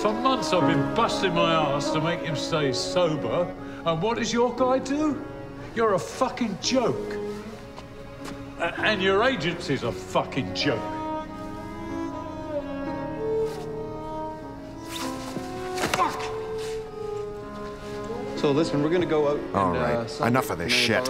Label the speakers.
Speaker 1: For months I've been busting my ass to make him stay sober. And what does your guy do? You're a fucking joke. And your agency's a fucking joke. Fuck!
Speaker 2: So listen, we're gonna go out.
Speaker 3: All
Speaker 2: and, uh,
Speaker 3: right,
Speaker 2: uh,
Speaker 3: enough of this shit.